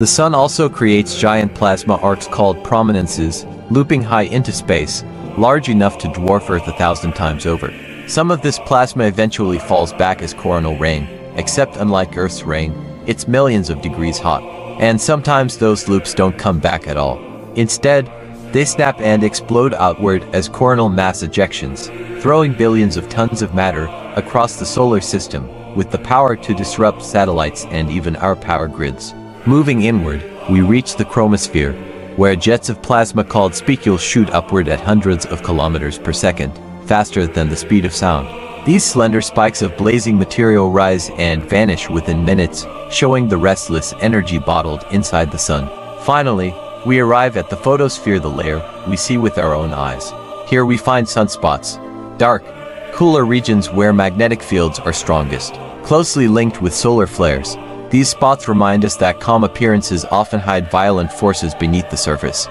The sun also creates giant plasma arcs called prominences, looping high into space, large enough to dwarf Earth a thousand times over. Some of this plasma eventually falls back as coronal rain, except unlike Earth's rain, it's millions of degrees hot. And sometimes those loops don't come back at all. Instead, they snap and explode outward as coronal mass ejections, throwing billions of tons of matter across the solar system, with the power to disrupt satellites and even our power grids. Moving inward, we reach the chromosphere, where jets of plasma called spicules shoot upward at hundreds of kilometers per second, faster than the speed of sound. These slender spikes of blazing material rise and vanish within minutes, showing the restless energy bottled inside the sun. Finally, we arrive at the photosphere the layer we see with our own eyes. Here we find sunspots, dark, cooler regions where magnetic fields are strongest, closely linked with solar flares. These spots remind us that calm appearances often hide violent forces beneath the surface.